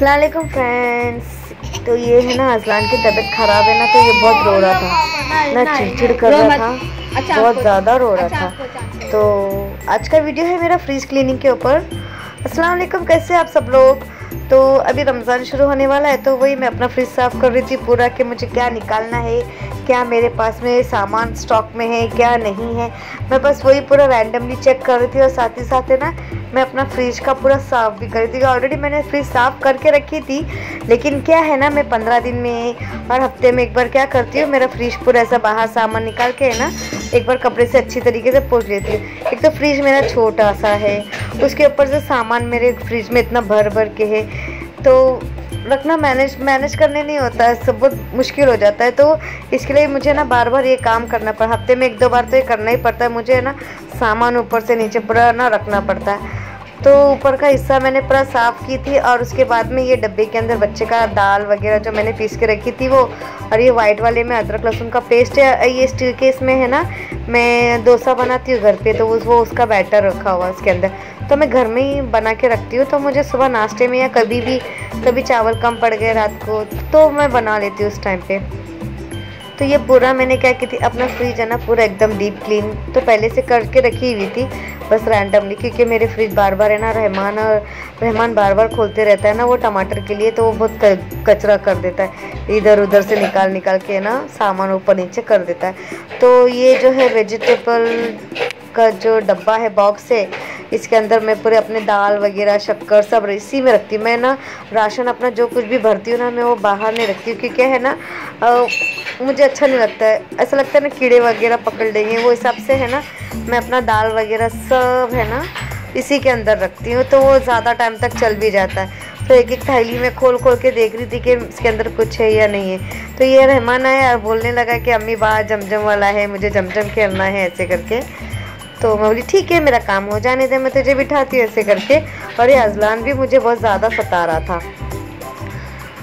Aslam friends तो ये है ना अजलान की तबीयत ख़राब है ना तो ये बहुत रो रहा था। ना चिड़चिड़ कर रहा था। बहुत ज़्यादा रो रहा था। तो आज का वीडियो है मेरा फ्रीज क्लीनिंग के ऊपर। अस्सलाम वालेकुम कैसे आप सब लोग? तो अभी रमज़ान शुरू होने वाला है तो वही मैं अपना फ्रिज साफ़ कर रही थी पूरा कि मुझे क्या निकालना है, क्या मेरे पास में सामान स्टॉक में है, क्या नहीं है। मैं बस वही पूरा रैंडमली चेक कर रही थी और साथ ही साथ है ना, मैं अपना फ्रिज का पूरा साफ़ भी कर रही थी। ऑलरेडी मैंने फ्रिज साफ़ करके रखी थी, लेकिन क्या है ना, मैं पंद्रह दिन में और हफ़्ते में एक बार क्या करती हूँ, मेरा फ्रिज पूरा ऐसा बाहर सामान निकाल के है ना, एक बार कपड़े से अच्छी तरीके से पोछ लेती हूँ। एक तो फ्रिज मेरा छोटा सा है उसके ऊपर से सामान मेरे फ्रिज में इतना भर भर के है तो रखना मैनेज मैनेज करने नहीं होता है सब बहुत मुश्किल हो जाता है। तो इसके लिए मुझे ना बार बार ये काम करना पड़ा हफ़्ते में एक दो बार तो ये करना ही पड़ता है। मुझे ना सामान ऊपर से नीचे पूरा ना रखना पड़ता है। तो ऊपर का हिस्सा मैंने पूरा साफ़ की थी और उसके बाद में ये डब्बे के अंदर बच्चे का दाल वगैरह जो मैंने पीस के रखी थी वो, और ये वाइट वाले में अदरक लहसुन का पेस्ट है ये स्टील के इसमें है ना, मैं डोसा बनाती हूँ घर पे तो वो उसका बैटर रखा हुआ उसके अंदर। तो मैं घर में ही बना के रखती हूँ तो मुझे सुबह नाश्ते में या कभी भी, कभी चावल कम पड़ गए रात को तो मैं बना लेती हूँ उस टाइम पे। तो ये पूरा मैंने क्या की थी, अपना फ्रिज है ना, पूरा एकदम डीप क्लीन तो पहले से करके रखी हुई थी, बस रैंडमली क्योंकि मेरे फ्रिज बार बार है ना, रहमान और रहमान बार बार खोलते रहता है ना, वो टमाटर के लिए तो वो बहुत कचरा कर देता है। इधर उधर से निकाल निकाल के ना, सामान ऊपर नीचे कर देता है। तो ये जो है वेजिटेबल का जो डब्बा है बॉक्स है इसके अंदर मैं पूरे अपने दाल वगैरह शक्कर सब इसी में रखती हूँ। मैं ना राशन अपना जो कुछ भी भरती हूँ ना मैं वो बाहर नहीं रखती हूँ क्योंकि है ना आ, मुझे अच्छा नहीं लगता है। ऐसा लगता है ना कीड़े वगैरह पकड़ लेंगे वो हिसाब से है ना मैं अपना दाल वगैरह सब है ना इसी के अंदर रखती हूँ तो वो ज़्यादा टाइम तक चल भी जाता है। तो एक एक थैली में खोल खोल के देख रही थी कि इसके अंदर कुछ है या नहीं है। तो ये रहमान आया और बोलने लगा कि अम्मी बाहर जमजम वाला है मुझे जमजम खेलना है ऐसे करके। तो मैं बोली, ठीक है, मेरा काम हो जाने दे, मैं तुझे बिठाती हूँ ऐसे करके। और ये अजलान भी मुझे बहुत ज़्यादा सता रहा था।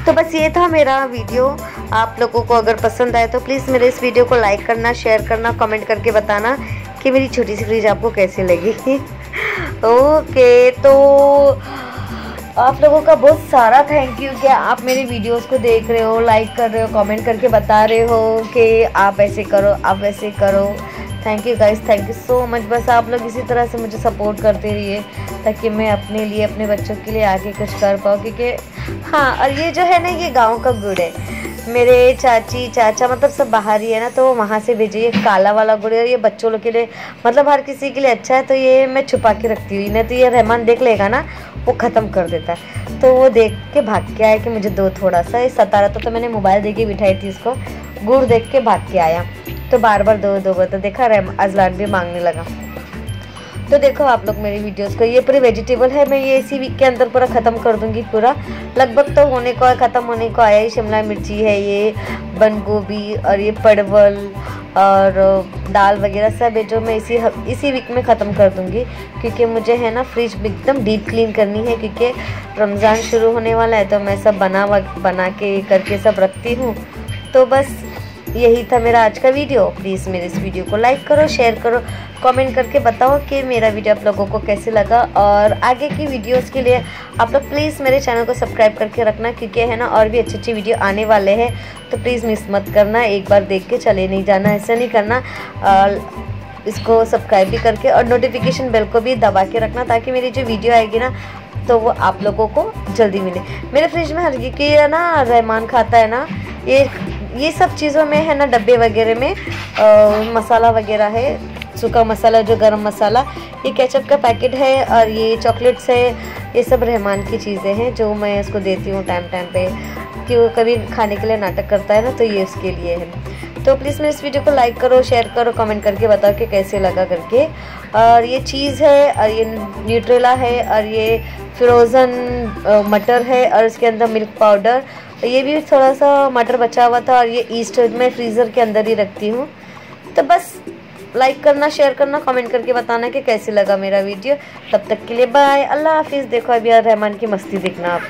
तो बस ये था मेरा वीडियो। आप लोगों को अगर पसंद आए तो प्लीज़ मेरे इस वीडियो को लाइक करना, शेयर करना, कमेंट करके बताना कि मेरी छोटी सी फ्रिज आपको कैसी लगी। ओके तो आप लोगों का बहुत सारा थैंक यू कि आप मेरे वीडियोस को देख रहे हो लाइक कर रहे हो कमेंट करके बता रहे हो कि आप ऐसे करो, आप वैसे करो। Thank you guys thank you so much बस आप लोग इसी तरह से मुझे सपोर्ट करते रहिए, ताकि मैं अपने लिए, अपने बच्चों के लिए आगे कुछ कर पाऊँ, क्योंकि हाँ और ये जो है ना, ये गाँव का गुड़ है। मेरे चाची, चाचा मतलब सब बाहर ही है ना तो वो वहाँ से भेजे ये काला वाला गुड़ है ये बच्चों लोग के लिए मतलब हर किसी के लिए अच्छा है तो ये मैं छुपा के रखती हुई नहीं तो ये रहमान देख लेगा ना, वो ख़त्म कर देता है। तो वो देख के भाग के आया कि मुझे दो थोड़ा सा, ये सता रहा था तो मैंने मोबाइल दे के बिठाई थी इसको, गुड़ देख के भाग के आया। तो बार बार दो दो तो देखा रह अजलान भी मांगने लगा। तो देखो आप लोग मेरी वीडियोस को, ये पूरे वेजिटेबल है, मैं ये इसी वीक के अंदर पूरा ख़त्म कर दूँगी पूरा। लगभग तो होने को, ख़त्म होने को आया ही, शिमला मिर्ची है ये बंद गोभी और ये परवल और दाल वगैरह सब है, जो मैं इसी इसी वीक में ख़त्म कर दूँगी। क्योंकि मुझे है ना फ्रिज एकदम डीप क्लीन करनी है, क्योंकि रमज़ान शुरू होने वाला है तो मैं सब बना बना के करके सब रखती हूँ। तो बस यही था मेरा आज का वीडियो। प्लीज़ मेरे इस वीडियो को लाइक करो शेयर करो कमेंट करके बताओ कि मेरा वीडियो आप लोगों को कैसे लगा। और आगे की वीडियोस के लिए आप लोग प्लीज़ मेरे चैनल को सब्सक्राइब करके रखना, क्योंकि है ना, और भी अच्छी अच्छी वीडियो आने वाले हैं। तो प्लीज़ मिस मत करना, एक बार देख के चले नहीं जाना, ऐसा नहीं करना। और इसको सब्सक्राइब भी करके और नोटिफिकेशन बेल को भी दबा के रखना, ताकि मेरी जो वीडियो आएगी ना तो वो आप लोगों को जल्दी मिले। मेरे फ्रिज में हल्की की है ना, रहमान खाता है ना, ये ये सब चीज़ों में है ना डब्बे वगैरह में आ, मसाला वगैरह है सूखा मसाला जो गरम मसाला ये केचप का पैकेट है और ये चॉकलेट्स है ये सब रहमान की चीज़ें हैं जो मैं इसको देती हूँ टाइम टाइम पे कि वो कभी खाने के लिए नाटक करता है ना तो ये उसके लिए है। तो प्लीज़ मेरे इस वीडियो को लाइक करो शेयर करो कमेंट करके बताओ कि कैसे लगा करके। और ये चीज़ है और ये न्यूट्रेला है और ये फ्रोज़न मटर है और इसके अंदर मिल्क पाउडर ये भी थोड़ा सा मटर बचा हुआ था और ये ईस्ट मैं फ्रीज़र के अंदर ही रखती हूँ। तो बस लाइक करना शेयर करना कमेंट करके बताना कि कैसे लगा मेरा वीडियो तब तक के लिए बाय अल्लाह हाफिज़। देखो अभी यार रहमान की मस्ती देखना आप।